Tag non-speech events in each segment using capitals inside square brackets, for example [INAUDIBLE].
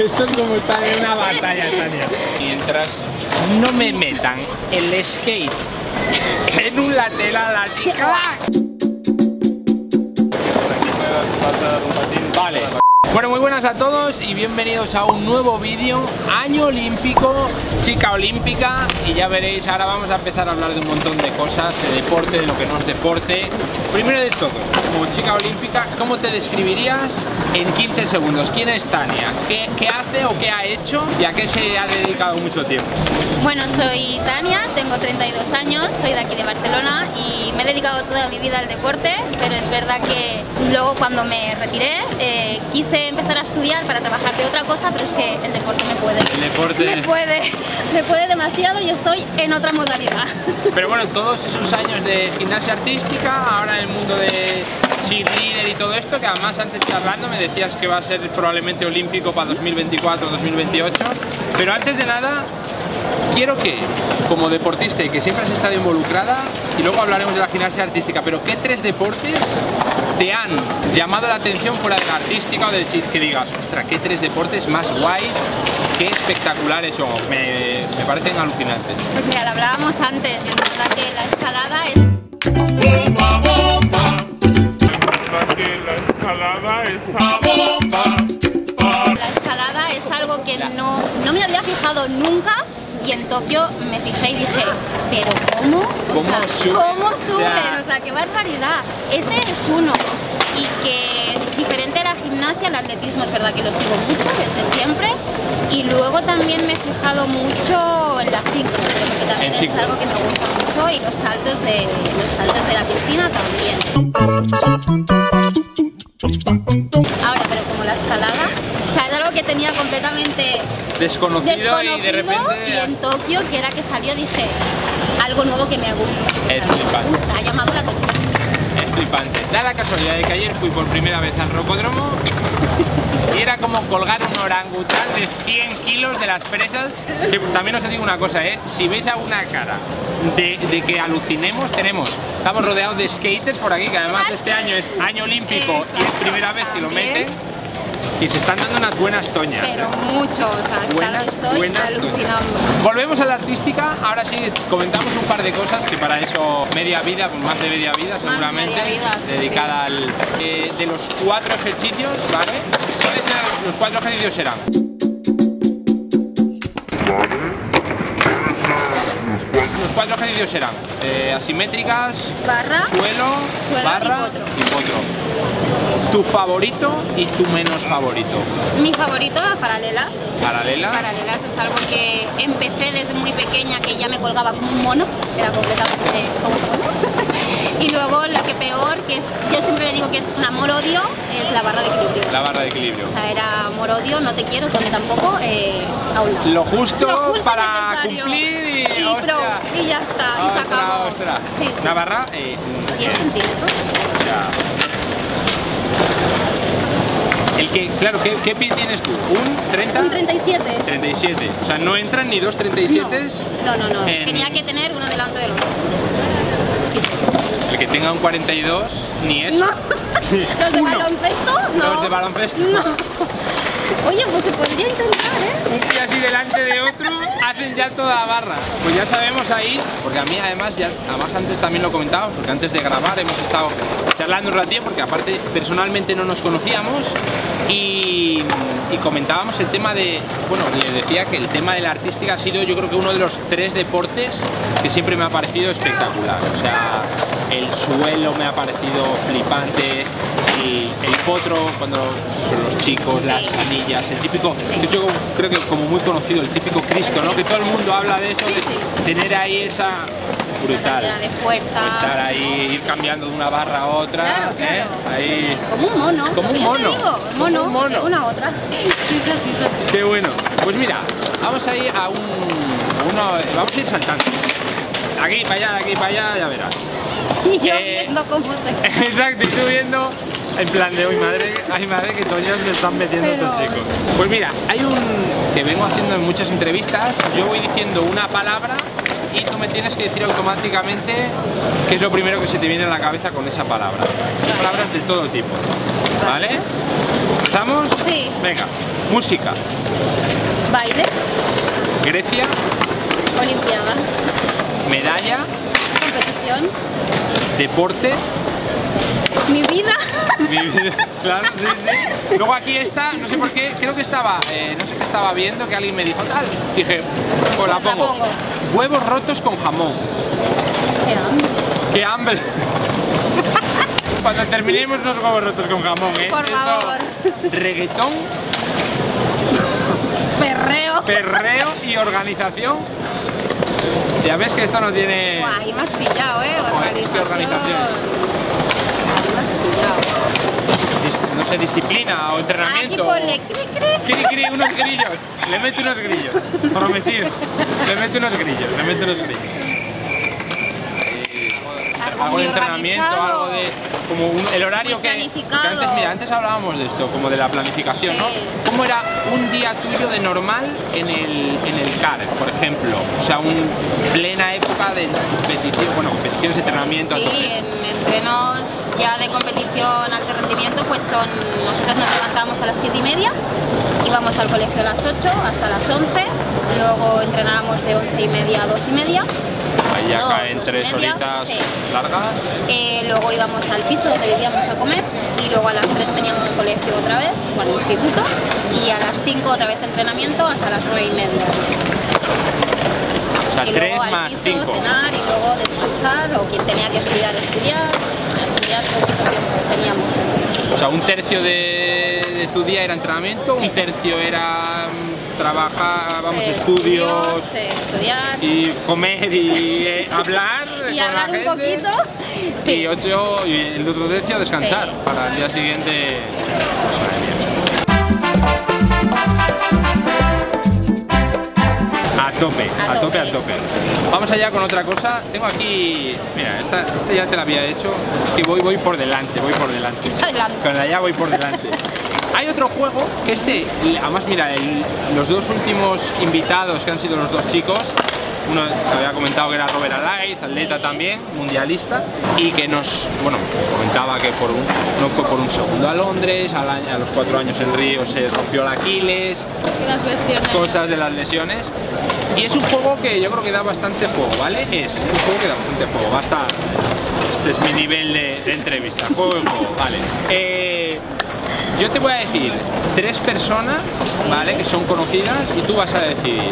Esto es como estar en una batalla, Tania. Mientras no me metan el skate en un lateral así, ¡clac! Vale. Bueno, muy buenas a todos y bienvenidos a un nuevo vídeo Año olímpico, chica olímpica Y ya veréis, ahora vamos a empezar a hablar de un montón de cosas De deporte, de lo que no es deporte Primero de todo, como chica olímpica, ¿cómo te describirías en 15 segundos? ¿Quién es Tania? ¿Qué, qué hace o qué ha hecho? ¿Y a qué se ha dedicado mucho tiempo? Bueno, soy Tania, tengo 32 años, soy de aquí de Barcelona y me he dedicado toda mi vida al deporte, pero es verdad que luego cuando me retiré eh, quise empezar a estudiar para trabajar de otra cosa, pero es que el deporte me puede. El deporte... Me puede, me puede demasiado y estoy en otra modalidad. Pero bueno, todos esos años de gimnasia artística, ahora en el mundo de cheerleader y todo esto, que además antes charlando me decías que va a ser probablemente olímpico para 2024 o 2028, pero antes de nada quiero que, como deportista y que siempre has estado involucrada, y luego hablaremos de la gimnasia artística, pero ¿qué tres deportes te han llamado la atención fuera de la artística o del chit que digas, ostra, qué tres deportes más guays, qué espectaculares son, me, me parecen alucinantes? Pues mira, lo hablábamos antes y es verdad que la escalada es... Bomba, bomba. Es que la escalada es a bomba. La escalada es algo que no, no me había fijado nunca y en Tokio me fijé y dije, pero ¿cómo? O ¿Cómo sea, suben? ¿Cómo O suben? sea- O sea, qué barbaridad. Ese es uno. Y que diferente a la gimnasia, el atletismo es verdad que lo sigo mucho desde siempre. Y luego también me he fijado mucho en la sincro, porque también es algo que me gusta mucho y los saltos de, los saltos de la piscina también. Ahora, pero como la escalada, o sea, es algo que tenía completamente Desconocido, desconocido y de repente... y en Tokio, que era que salió, dije, algo nuevo que me gusta. O sea, Es me gusta, ha llamado la atención. Es flipante. Da la casualidad de que ayer fui por primera vez al rocódromo y era como colgar un orangután de 100 kilos de las presas. Que también os digo una cosa, ¿eh? si veis alguna cara de, de que alucinemos, tenemos, estamos rodeados de skaters por aquí, que además este año es año olímpico y es primera vez que lo meten. Y se están dando unas buenas toñas. Pero ¿eh? mucho, o sea, Buenas, estoy buenas alucinando. Volvemos a la artística, ahora sí comentamos un par de cosas que para eso media vida, pues más de media vida seguramente, media vida, sí, dedicada al... eh, de los cuatro ejercicios, ¿vale? ¿Cuáles eran los cuatro ejercicios eran? Los cuatro ejercicios eran eh, asimétricas, Barra, suelo, Suelo y barra potro. y potro. Tu favorito y tu menos favorito. mi favorito, paralelas. Paralela. Paralelas es algo que empecé desde muy pequeña, que ya me colgaba como un mono, era completamente como un mono. [LAUGHS] y luego la que peor, que es, yo siempre le digo que es un amor-odio, es la barra de equilibrio. La barra de equilibrio. O sea, era amor-odio, no te quiero, mí tampoco, eh, a un lado. Lo justo, Lo justo para cumplir y, Y hostia. pro, y ya está, y se acabó. Sí, sí, sí. barra, eh, 10 eh, centímetros. sea, el que, claro, ¿qué, qué pie tienes tú? ¿Un 30? Un 37. 37. O sea, no entran ni dos 37 No, no, no. en- Tenía que tener uno delante del otro. El que tenga un 42, ni eso. No. [LAUGHS] ¿Los de baloncesto? No. Los de baloncesto. No. Oye, pues se podría intentar, ¿eh? Un pie así delante de otro hacen ya toda barra. Pues ya sabemos ahí, porque a mí además, ya, además antes también lo comentábamos, porque antes de grabar hemos estado charlando un ratillo, porque aparte personalmente no nos conocíamos y, comentábamos el tema de, bueno, le decía que el tema de la artística ha sido yo creo que uno de los tres deportes que siempre me ha parecido espectacular. O sea, el suelo me ha parecido flipante, el, el potro, cuando son los chicos, Sí. las anillas, el típico, Sí. yo creo que como muy conocido, el típico Cristo, ¿no? Que todo el mundo habla de eso, Sí, de sí. tener ahí esa brutal. De fuerza. O estar ahí, ir cambiando de una barra a otra, Claro, ¿eh? Ahí. Como un mono. Como un mono. digo, Como mono, un mono. de una a otra. Sí, sí, sí, sí. Qué bueno. Pues mira, vamos a ir a un. uno, vamos a ir saltando. Aquí para allá, de aquí para allá, ya verás. Y yo Eh, viendo cómo se... [LAUGHS] Exacto, y tú viendo en plan de hoy madre, ay madre que toñas me están metiendo Pero- estos chicos. Pues mira, hay un que vengo haciendo en muchas entrevistas, yo voy diciendo una palabra y tú me tienes que decir automáticamente qué es lo primero que se te viene a la cabeza con esa palabra. Palabras de todo tipo. ¿Vale? ¿Estamos? Sí. Venga. Música. Baile, Grecia. olimpiada, Medalla. competición, Deporte. Mi vida. Mi vida, claro, sí, sí. Luego aquí está, no sé por qué, creo que estaba, eh, no sé qué estaba viendo, que alguien me dijo tal. Dije, pues la Pues la pongo. pongo. Huevos rotos con jamón. Qué hambre. ¡Qué hambre! Cuando terminemos unos huevos rotos con jamón, ¿eh? Por Esto, favor. Reggaetón, Perreo. perreo y organización. Ya ves que esto no tiene... Ahí me has pillado, eh. Joder, es que organización. Ahí me has pillado. dis- no sé, disciplina o Aquí entrenamiento. ponle cri, cri. Cri, cri, unos grillos. Le mete unos grillos. Prometido. Le mete unos grillos. Le mete unos grillos. Algo de entrenamiento, algo de como un- el horario que antes mira antes hablábamos de esto como de la planificación no Sí. cómo era un día tuyo de normal en el en el CAR por ejemplo o sea un plena época de competición bueno competiciones entrenamiento Sí, en entrenos ya de competición alto rendimiento, pues son. Nosotros nos levantamos a las 7 y media, íbamos al colegio a las 8 hasta las 11, luego entrenábamos de 11 y media a 2 y media, ahí ya caen tres horitas sí. largas eh, luego íbamos al piso donde vivíamos a comer y luego a las 3 teníamos colegio otra vez, bueno, instituto, y a las 5 otra vez entrenamiento hasta las 9 y media. o sea y tres luego al más piso, cinco cenar y luego descansar o quien tenía que estudiar, estudiar. O sea un tercio de, de tu día era entrenamiento Sí. un tercio era mm, trabajar vamos estudios estudiar y comer y eh, [LAUGHS] hablar y con hablar la un poquito. Y ocho y el otro tercio descansar para el día siguiente. Tope, a, tope, a tope. Vamos allá con otra cosa. Tengo aquí, mira, esta, esta ya te la había hecho. Es que voy, voy por delante, voy por delante. Es adelante. Con la ya voy por delante. [LAUGHS] Hay otro juego que este, además mira, el- los dos últimos invitados que han sido los dos chicos, uno te había comentado que era Robert Alaiz, atleta Sí. también, mundialista, y que nos, bueno, comentaba que por un, no fue por un segundo a Londres, al año- a los cuatro años en Río se rompió el Aquiles, Las cosas de las lesiones. Y es un juego que yo creo que da bastante juego, ¿vale? Es un juego que da bastante juego. Basta. Este es mi nivel de, entrevista. Juego juego, vale. Eh, yo te voy a decir tres personas, ¿vale? Que son conocidas y tú vas a decir,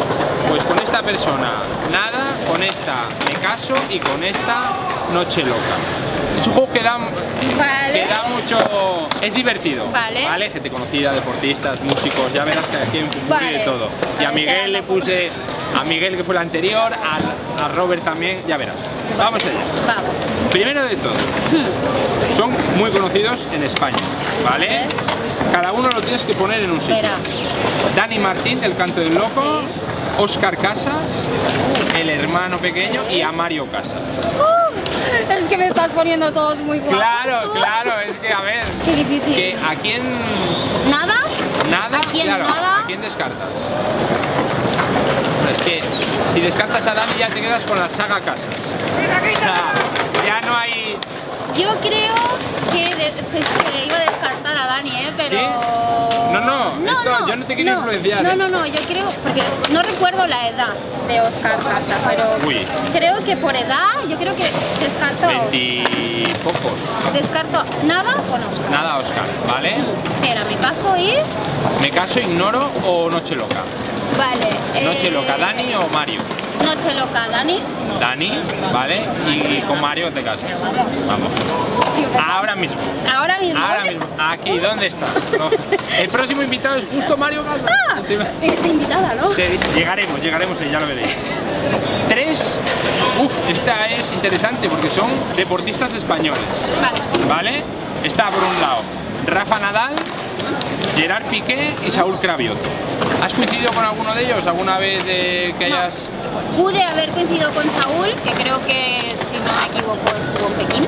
pues con esta persona nada, con esta me caso y con esta noche loca. Es un juego que da, Vale. que da mucho... Es divertido, Vale. ¿vale? Gente conocida, deportistas, músicos, ya verás que aquí hay un Vale. de todo. Y a Miguel le puse, a Miguel que fue el anterior, al- a Robert también, ya verás. Vamos allá. Vamos. Primero de todo, son muy conocidos en España, ¿vale? Cada uno lo tienes que poner en un sitio. Verás. Dani Martín del Canto del Loco, Oscar Casas, el hermano pequeño y a Mario Casas. Es que me estás poniendo todos muy guapos. Claro, tú. claro, es que a ver, Qué difícil. que a quién ¿Nada? nada, ¿A quién claro, nada? ¿a quién descartas? Es que si descartas a Dani ya te quedas con la saga Casas. O sea, ya no hay Yo creo que de- se- se iba a a Dani, ¿eh? Pero... No, no, esto- yo no te quiero influenciar, No, ¿eh? no, no, yo creo, porque no recuerdo la edad de Oscar Casas, pero Uy. creo que por edad, yo creo que descarto a Oscar. veintipocos. Descarto nada con Oscar. Nada, Oscar, ¿vale? Espera, me caso y... Me caso, ignoro o Noche Loca. Vale. Noche eh, Loca, Dani o Mario. Noche loca, Dani. Dani, ¿vale? Y con Mario te casas. Vamos. Ahora mismo. Ahora mismo. Ahora mismo. Aquí, ¿dónde está? No. [LAUGHS] El próximo invitado es justo Mario Casas. Ah, está invitada, ¿no? Sí, llegaremos, llegaremos ahí, ya lo veréis. Tres, uff, esta es interesante porque son deportistas españoles, Vale. ¿vale? Está por un lado Rafa Nadal, Gerard Piqué y Saúl Cravioto. ¿Has coincidido con alguno de ellos alguna vez de que No. Pude haber coincidido con Saúl, que creo que, si no me equivoco, estuvo en Pekín.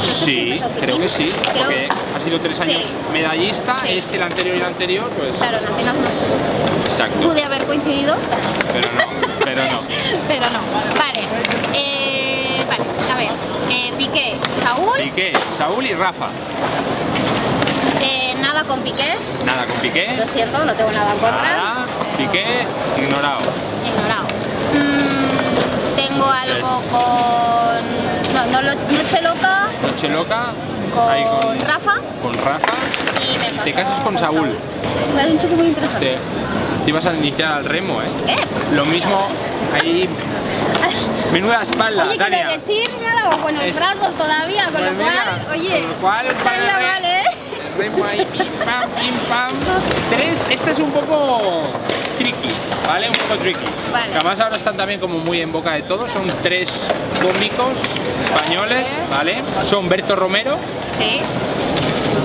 Sí, creo que sí, Creo- porque ha sido tres Sí. años medallista, Sí. este, el anterior y el anterior, pues... Claro, en Atenas no estuvo. Exacto, Pude haber coincidido, pero no, pero no. [LAUGHS] pero no. Vale. Eh, vale, a ver. Eh, Piqué, Saúl, Piqué, Saúl y Rafa. eh, nada Nada con Piqué, Nada con Piqué. lo siento, no tengo nada en contra. Nada. Piqué, ignorado. Ignorado. Tengo algo con. No, no, lo- Noche Loca Noche loca. con, ahí con, Rafa con Rafa. y me Te casas con Saúl. Me ha dicho que muy interesante. Te, te ibas a iniciar al remo, ¿eh? ¿Eh? Lo mismo ahí. [LAUGHS] Menuda espalda, Oye, que Tania. lo de Chir me ha dado buenos Es- brazos todavía, con Pues lo cual, mira, oye, con lo cual, estaría para- mal, ¿eh? El remo ahí, pim pam, pim pam. Tres, esta es un poco tricky, ¿vale? Un poco tricky. Vale. Que además ahora están también como muy en boca de todos. Son tres cómicos españoles, ¿vale? Son Berto Romero, Sí,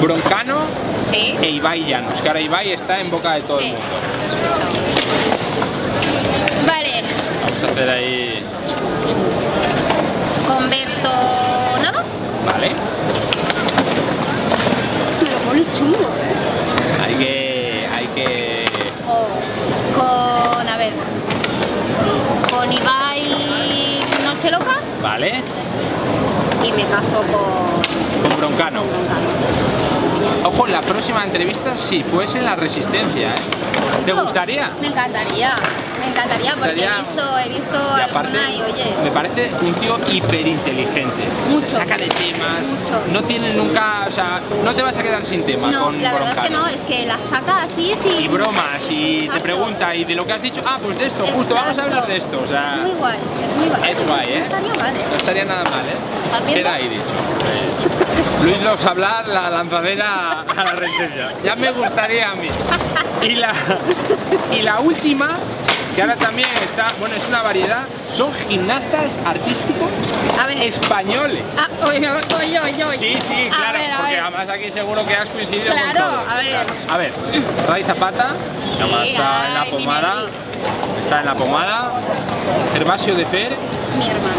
Broncano sí. e Ibai Llanos, que ahora Ibai está en boca de todo Sí. el mundo. Vale, Vamos a hacer ahí, con Berto nada. ¿vale? Me lo pones chungo, ¿eh? Hay que, hay que, Con, a ver, con Ibai Noche Loca ¿vale? y me caso con, Con Broncano. con Broncano. Ojo, la próxima entrevista si fuese la Resistencia, ¿eh? ¿Te gustaría? Me encantaría, me encantaría porque he visto, he visto Y aparte, alguna y oye, me parece un tío hiperinteligente. Mucho. Se saca de temas, Mucho. no tiene nunca, o sea, no te vas a quedar sin tema no, con la verdad es que no, es que la saca así, sí. Y bromas, y te pregunta, y de lo que has dicho, ah, pues de esto, justo, vamos a hablar de esto, o sea, Es muy guay, es muy guay. es guay, ¿eh? No estaría mal, ¿eh? no estaría nada mal, ¿eh? Queda ahí dicho. Luis Los hablar la lanzadera a la resistencia. Ya me gustaría a mí. Y la, y la última, que ahora también está, bueno, es una variedad, son gimnastas artísticos A ver. españoles. Ah, oye, oye, oye. Sí, sí, claro, ver, porque además aquí seguro que has coincidido con todos. a ver. Claro. A ver, Ray Zapata, está en la ay, pomada. Está en la pomada, Gervasio de Fer Mi hermano.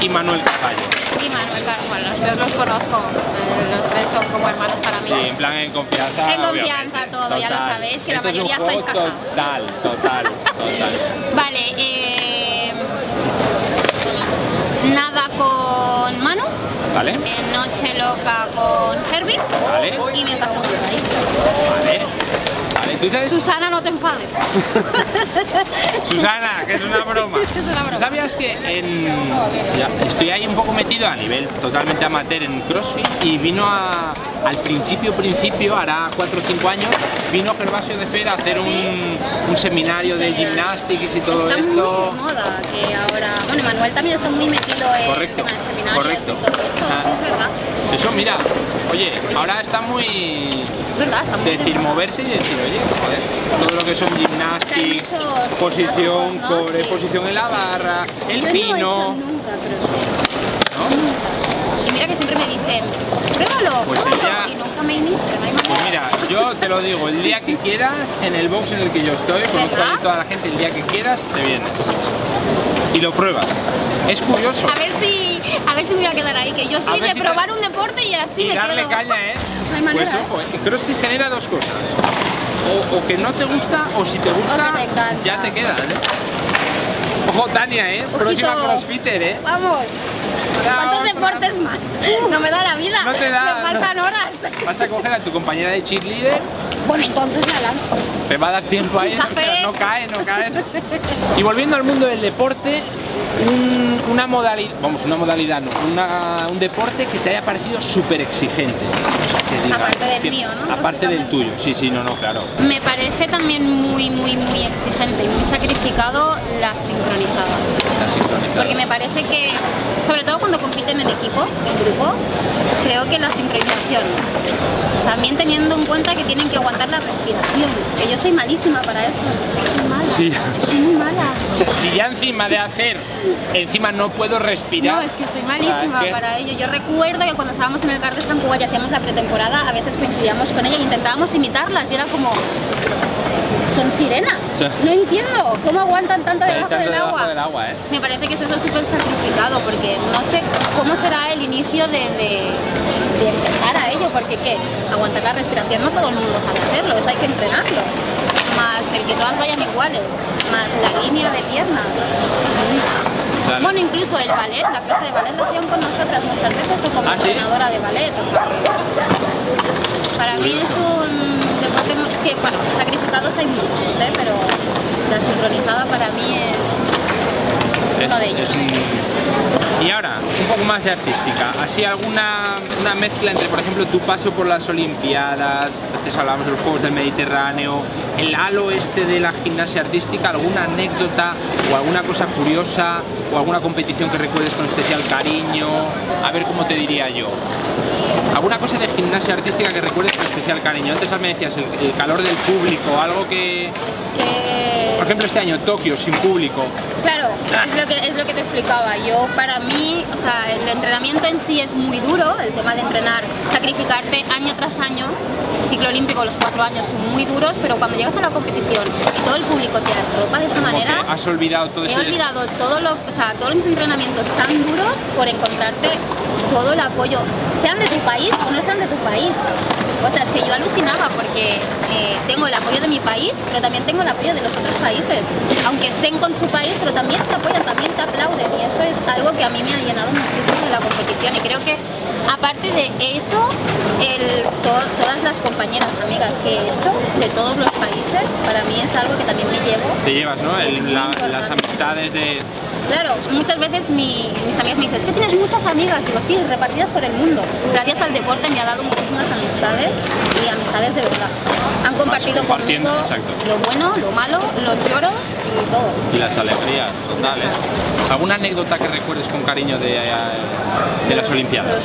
y Manuel Caballo. Y Manuel bueno, los tres los conozco. Los tres son como hermanos para mí. Sí, en plan en confianza. En confianza todo, ya lo sabéis, que la es mayoría juego estáis casados. Total, total, total. Vale, eh, nada con Manu, ¿Vale? eh, Noche Loca con Herbie Vale. y me caso con. Vale. Vale, ¿tú sabes? Susana, no te enfades. [LAUGHS] Susana, que es una broma. [LAUGHS] Es una broma. ¿Sabías que en... ya, estoy ahí un poco metido a nivel totalmente amateur en CrossFit y vino a- al principio, principio, hará 4 o 5 años, vino Gervasio de Fer a hacer un, un seminario de gymnastics y todo está esto. muy de moda que ahora. Bueno, Manuel también está muy metido en Correcto, de seminarios correcto. y todo esto, Ah. Sí. Eso, mira, oye, ahora está muy... Es verdad, está muy de decir, moda. moverse y decir, oye, joder, todo lo que son gymnastics, posición, ¿no? core, Sí. posición en la barra, el Yo no he pino, hecho nunca, pero ¿no? Y mira que siempre me dicen, pruébalo, Pues pruébalo", ella- y nunca me inicio, no hay Pues manera. mira, yo te lo digo, el día que quieras, en el box en el que yo estoy, conozco a toda la gente, el día que quieras, te vienes. Y lo pruebas. Es curioso. A ver si, ver si me voy a quedar ahí, que yo soy de si te- probar un deporte y así y me darle quedo. caña, ¿eh? No pues ojo, ¿eh? CrossFit genera dos cosas. O, o que no te gusta, o si te gusta, te ya te quedas, ¿eh? Ojo, Tania, ¿eh? Próxima Ojito. crossfitter, ¿eh? Vamos, ¿cuántos Vamos, deportes más? [LAUGHS] No me da la vida, No te da, me faltan no. horas. Vas a coger a tu compañera de cheerleader, Bueno, entonces me lanzo. te va a dar tiempo ahí, no, café. no cae, no cae. Y volviendo al mundo del deporte, un- una modalidad, vamos, una modalidad no, una- un deporte que te haya parecido súper exigente. O sea, que digas, Aparte del que- mío, ¿no? Aparte del tuyo, sí, sí, no, no, claro. Me parece también muy, muy, muy exigente y muy sacrificado la sincronizada. Porque me parece que, sobre todo cuando compiten en equipo, en grupo, creo que la sincronización, también teniendo en cuenta que tienen que aguantar la respiración, que yo soy malísima para eso, soy mala, Sí. soy muy mala. [LAUGHS] Si ya encima de hacer, encima no puedo respirar. No, es que soy malísima ¿Para qué? para ello. Yo recuerdo que cuando estábamos en el CAR de San Cuba y hacíamos la pretemporada, a veces coincidíamos con ella e intentábamos imitarlas y era como... Son sirenas. Sí. No entiendo cómo aguantan tanto debajo Tanto del debajo agua. del agua, ¿eh? Me parece que es eso súper sacrificado porque no sé cómo será el inicio de, de- de empezar a ello, porque ¿qué? Aguantar la respiración no todo el mundo sabe hacerlo, eso hay que entrenarlo. Más el que todas vayan iguales, más la línea de piernas. Claro. Bueno, incluso el ballet, la clase de ballet la hacían con nosotras muchas veces o como ¿Ah, sí? de ballet. O sea, que Para mí es un deporte, es que, bueno, sacrificados hay muchos, ¿eh? pero la sincronizada para mí es uno de ellos. un- Y ahora, un poco más de artística. ¿Así alguna una mezcla entre, por ejemplo, tu paso por las Olimpiadas, antes hablábamos de los Juegos del Mediterráneo, el halo este de la gimnasia artística, alguna anécdota o alguna cosa curiosa o alguna competición que recuerdes con especial cariño? A ver cómo te diría yo. ¿Alguna cosa de gimnasia artística que recuerdes con especial cariño? Antes me decías el, el calor del público, algo que... Es que Por ejemplo, este año Tokio sin público. Claro, es lo, que, es lo que te explicaba. Yo, para mí, o sea, el entrenamiento en sí es muy duro, el tema de entrenar, sacrificarte año tras año. Ciclo olímpico, los cuatro años son muy duros, pero cuando llegas a la competición y todo el público te arropa de esa Como manera, has olvidado todo he ese... olvidado todo lo, o sea, todos mis entrenamientos tan duros por encontrarte todo el apoyo, sean de tu país o no sean de tu país. O sea, es que yo alucinaba porque eh, tengo el apoyo de mi país, pero también tengo el apoyo de los otros países. Aunque estén con su país, pero también te apoyan, también te aplauden. Y eso es algo que a mí me ha llenado muchísimo de la competición. Y creo que, aparte de eso, el, to- todas las compañeras, amigas que he hecho de todos los países, para mí es algo que también me llevo Te llevas, ¿no? El- la- las amistades de... Claro, muchas veces mi- mis amigas me dicen, es que tienes muchas amigas. Digo, sí, repartidas por el mundo. Gracias al deporte me ha dado muchísimas amistades y amistades de verdad. Han compartido conmigo exacto. lo bueno, lo malo, los lloros y todo. Y las alegrías, total, ¿eh? ¿Alguna anécdota que recuerdes con cariño de, eh, de las Olimpiadas?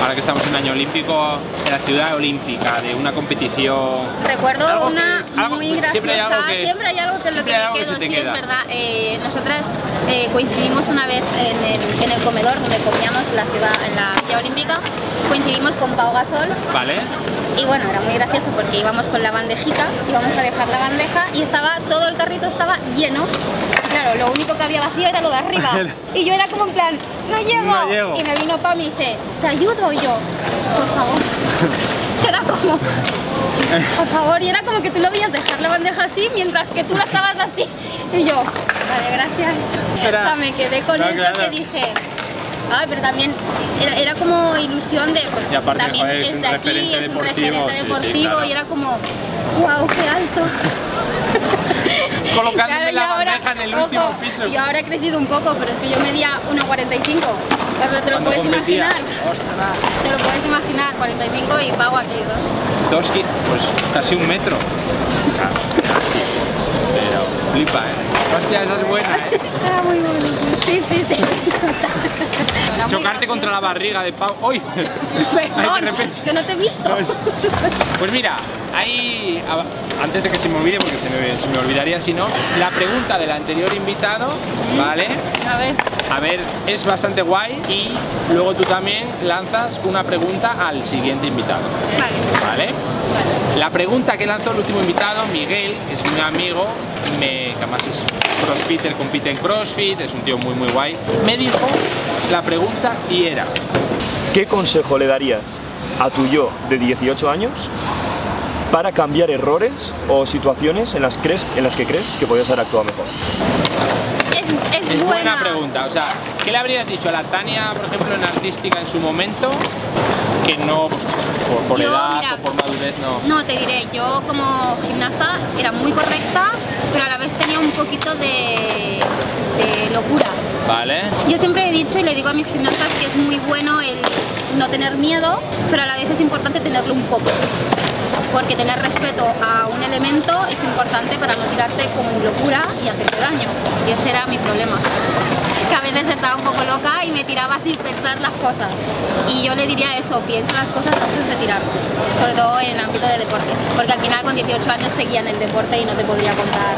Ahora que estamos en año olímpico, de la ciudad olímpica, de una competición... recuerdo Algo que- una algo- muy graciosa. siempre hay algo que- siempre hay algo que es lo que me que quedo, sí, queda. es verdad. Eh, nosotras eh, coincidimos una vez en el, en el comedor donde comíamos la ciudad, en la Villa Olímpica. Coincidimos con Pau Gasol ¿Vale? Y bueno, era muy gracioso porque íbamos con la bandejita, íbamos a dejar la bandeja y estaba, todo el carrito estaba lleno. Claro, lo único que había vacío era lo de arriba. [LAUGHS] Y yo era como en plan, no llego. No llego. Y me vino Pam y dice, ¿te ayudo? Y yo, por favor. [LAUGHS] Era como, por favor, y era como que tú lo veías dejar la bandeja así mientras que tú la estabas así. Y yo, vale, gracias. Era- O sea, me quedé con No, eso claro. que dije, Ay, pero también era, era como ilusión de, pues Y aparte, también joder, es de aquí, es un deportivo, referente sí, sí, deportivo claro. y era como, wow, qué alto. [LAUGHS] [LAUGHS] Colocándome Claro, y la ahora, bandeja en el último piso. Y ahora he crecido un poco, pero es que yo medía 1,45. Pues te lo puedes competía. imaginar. Te lo puedes imaginar, 45 y pago aquí, ¿no? Dos pues casi un metro. Cero. Flipa, ¿eh? Hostia, esa es buena, ¿eh? Era muy bonito. Sí, sí, sí. [LAUGHS] Chocarte contra la barriga de Pau. ¡Uy! Perdón, es que no te he visto. No, es- Pues mira, ahí, antes de que se me olvide, porque se me, se me olvidaría si no, la pregunta del anterior invitado, ¿vale? A ver, A ver, es bastante guay y luego tú también lanzas una pregunta al siguiente invitado, vale. ¿vale? La pregunta que lanzó el último invitado, Miguel, que es mi amigo, me, que además es crossfitter, compite en crossfit, es un tío muy muy guay, me dijo la pregunta y era, ¿Qué consejo le darías a tu yo de 18 años para cambiar errores o situaciones en las, crees, en las que crees que podías haber actuado mejor? Es, es, es buena buena. pregunta, o sea, ¿qué le habrías dicho a la Tania, por ejemplo, en artística en su momento, que no, pues, por, por Yo, edad mira, o por madurez, no? No, te diré, yo como gimnasta era muy correcta, pero a la vez tenía un poquito de, de locura. ¿Vale? Yo siempre he dicho y le digo a mis gimnastas que es muy bueno el no tener miedo, pero a la vez es importante tenerlo un poco. Porque tener respeto a un elemento es importante para no tirarte con locura y hacerte daño. Y ese era mi problema. [LAUGHS] Que a veces estaba un poco loca y me tiraba sin pensar las cosas. Y yo le diría eso, piensa las cosas antes de tirar. Sobre todo en el ámbito de deporte. Porque al final con 18 años seguía en el deporte y no te podría contar.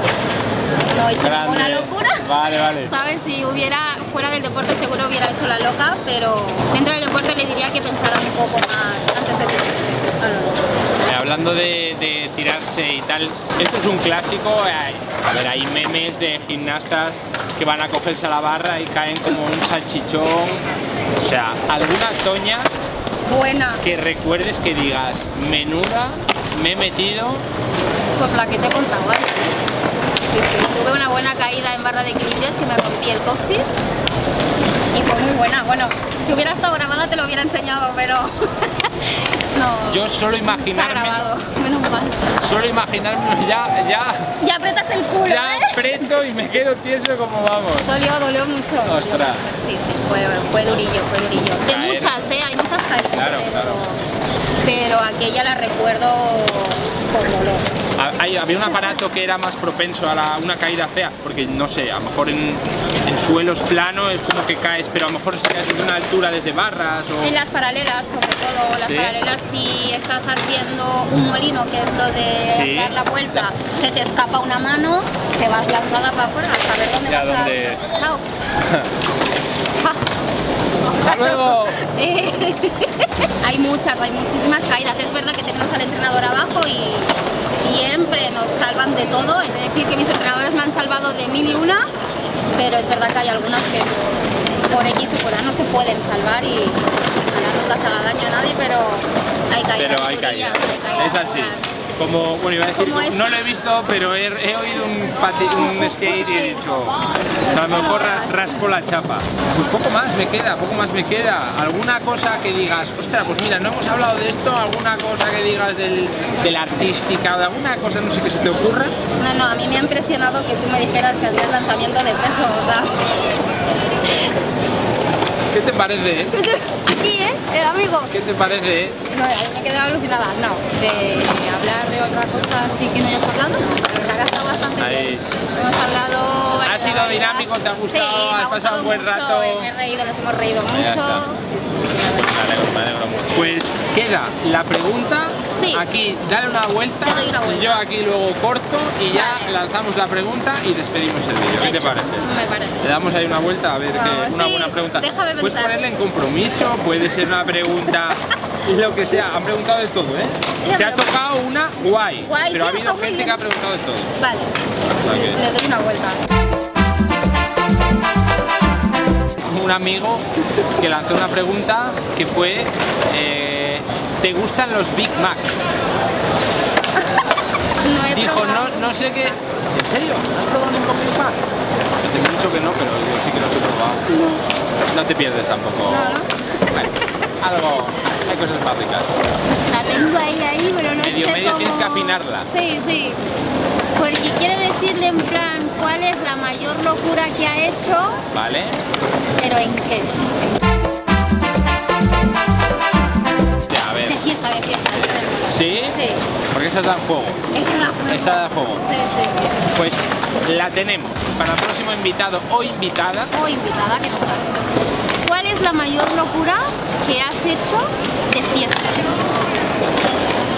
No he hecho Grande. ninguna locura. Vale, vale. [LAUGHS] ¿Sabes? Si hubiera fuera del deporte seguro hubiera hecho la loca, pero dentro del deporte le diría que pensara un poco más antes de tirarse. a lo loco. Eh, Hablando de, de tirarse y tal, esto es un clásico. A ver, hay memes de gimnastas que van a cogerse a la barra y caen como un salchichón. O sea, alguna toña Buena, que recuerdes que digas, menuda, me he metido. pues la que te he contado antes. Sí, sí. Tuve una buena caída en barra de equilibrios que me rompí el coxis y fue muy buena. Bueno, si hubiera estado grabada te lo hubiera enseñado, pero [LAUGHS] No. Yo solo Está imaginarme, grabado, menos mal. solo imaginarme ya, ya, Ya apretas el culo, ya ¿eh? aprieto y me quedo tieso como vamos. Dolió, dolió mucho. dolió Ostras. mucho. Sí, sí, fue, fue durillo, fue durillo. De Caer. muchas, ¿eh? Hay muchas caídas. Claro, pero, claro. pero aquella la recuerdo con dolor. Hay- había un aparato que era más propenso a la- una caída fea, porque no sé, a lo mejor en, en suelos planos es como que caes, pero a lo mejor si caes desde una altura desde barras o... En las paralelas, sobre todo, las Sí. paralelas si estás haciendo un molino, que es lo de Sí. dar la vuelta, se te escapa una mano, te vas lanzada para afuera, a saber dónde Ya, vas dónde- a... Chao. [LAUGHS] ¡Hasta luego! Eh, [LAUGHS] hay muchas, hay muchísimas caídas. Es verdad que tenemos al entrenador abajo y siempre nos salvan de todo. Es decir, que mis entrenadores me han salvado de mil y una, pero es verdad que hay algunas que por X o por A no se pueden salvar y nunca se haga daño a nadie, pero hay caídas. Pero hay caídas. hay caídas Es así. Como, bueno, iba a decir, no lo he visto, pero he, he oído un, pati- un skate y he dicho, a lo mejor ra- raspo la chapa. Pues poco más me queda, poco más me queda. Alguna cosa que digas, ostras, pues mira, no hemos hablado de esto, alguna cosa que digas del, de la artística o de alguna cosa, no sé qué se te ocurra. No, no, a mí me ha impresionado que tú me dijeras que hacías lanzamiento de peso, o sea, ¿Qué te parece, eh? [LAUGHS] aquí, ¿eh? El amigo. ¿Qué te parece, eh? No, ahí me quedé alucinada. No, de hablar de otra cosa así que no hayas hablado, no. La verdad que ha estado bastante Ahí. bien. Hemos hablado... Ha sido dinámico, ¿te ha gustado? Sí, ¿Has ha pasado un buen rato? Me he reído, nos hemos reído mucho. está. Sí, sí, sí, la verdad. Me alegro, me alegro mucho. Pues queda la pregunta. Sí. Aquí, dale una vuelta. Te doy una vuelta. Yo aquí luego corto y ya Vale. lanzamos la pregunta y despedimos el vídeo. ¿Qué te parece? Me parece. Le damos ahí una vuelta a ver Vamos, que una sí, buena pregunta. déjame Puedes ponerle en compromiso, puede ser una pregunta, [LAUGHS] lo que sea. Han preguntado de todo, ¿eh? Te ha tocado una guay, Guay, pero sí, ha habido gente bien. que ha preguntado de todo. Vale, O sea que- le doy una vuelta. un amigo que lanzó una pregunta que fue eh, ¿te gustan los Big Mac? [LAUGHS] No he Dijo, no, no sé qué. ¿En serio? ¿No has probado un Big Mac? Hace mucho que no, pero yo sí que los he probado. No te pierdes tampoco. No, no. Algo. Hay cosas más ricas. La tengo ahí, ahí, pero no Medio, sé medio cómo... tienes que afinarla. Sí, sí. Porque quiere decirle en plan cuál es la mayor locura que ha hecho, ¿Vale? pero en qué. Ya, a ver. De fiesta, de fiesta. ¿Sí? Sí, Porque esas dan juego. esa la Esa da juego. Sí, sí, sí. Pues la tenemos para el próximo invitado o invitada. O invitada que nos sabe. ¿Cuál es la mayor locura que has hecho de fiesta?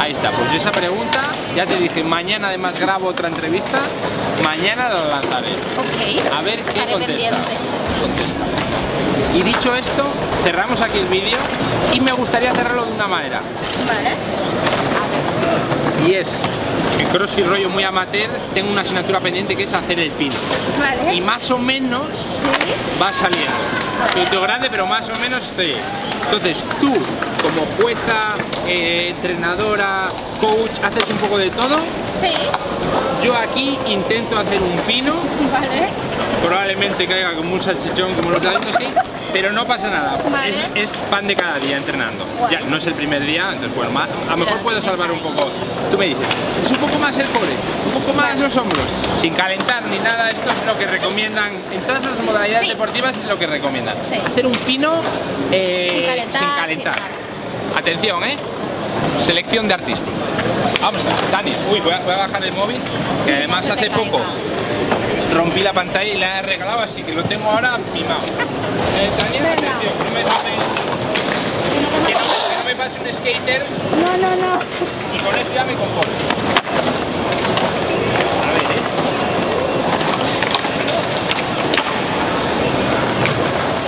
Ahí está, pues yo esa pregunta, ya te dije, mañana además grabo otra entrevista, mañana la lanzaré. Ok. A ver qué contesta. Contesta. Y dicho esto, cerramos aquí el vídeo y me gustaría cerrarlo de una manera. Vale. Y es, en CrossFit rollo muy amateur, tengo una asignatura pendiente que es hacer el pino. Vale. Y más o menos Sí. va saliendo. Soy todo grande, pero más o menos estoy ahí. Entonces, tú, como jueza, eh, entrenadora, coach, haces un poco de todo. Sí. Yo aquí intento hacer un pino, Vale. probablemente caiga como un salchichón como los de Alien Skate, pero no pasa nada. Vale. Es, es pan de cada día entrenando. Ya, no es el primer día, entonces bueno, a lo mejor puedo salvar un poco. Tú me dices, es un poco más el core, un poco más Vale. los hombros, sin calentar ni nada, esto es lo que recomiendan, en todas las modalidades Sí. deportivas es lo que recomiendan. Sí. Hacer un pino eh, Sin calentar, sin calentar. sin nada. Atención, ¿eh? Selección de artístico. Vamos a ver, Dani, uy, voy a, voy a bajar el móvil, que Sí, además hace poco. Rompí la pantalla y la he regalado, así que lo tengo ahora mimado. Eh, Venga. atención, no me, pase- Que no que, no, me pase un skater No, no, no. y con eso ya me conformo. A ver.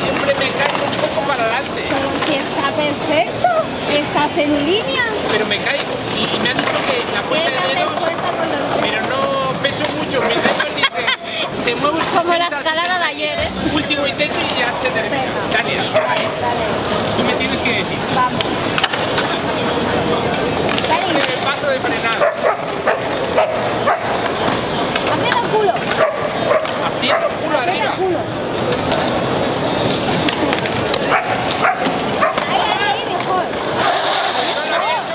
Siempre me caigo un poco para adelante, Pero si está perfecto. Estás en línea. pero me caigo. Y, me han dicho que la fuerza de dedos. pero no peso mucho, mis dedos dicen, te muevo 60, Como la escalada de ayer, ¿eh? Último intento y ya se termina. Daniel, dale. tú me tienes que decir. Vamos. Dale, El paso de frenada. el culo. Haciendo culo arriba. culo. Ahí, ahí, ahí, mejor. Arriba a la derecha.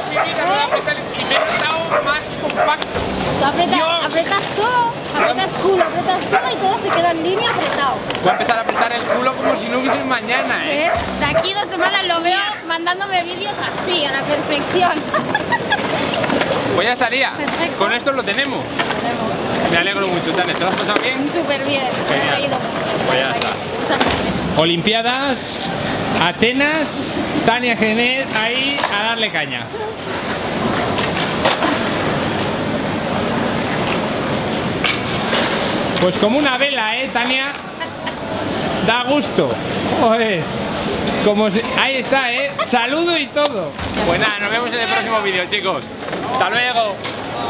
culo, apretas todo y todo se queda en línea apretado. Voy a empezar a apretar el culo como si no hubiese mañana, ¿eh? ¿Eh? De aquí dos semanas lo veo mandándome vídeos así, a la perfección. [LAUGHS] Pues ya estaría. Perfecto. Con esto lo tenemos. Me alegro mucho, Tania. ¿Te lo has pasado bien? Súper bien, me he Genial. reído mucho. Pues ya está. Olimpiadas, Atenas, Tania Genet ahí a darle caña. Pues como una vela, ¿eh, Tania? Da gusto. Joder. Como se- Ahí está, ¿eh? Saludo y todo. Pues nada, nos vemos en el próximo vídeo, chicos. Hasta luego.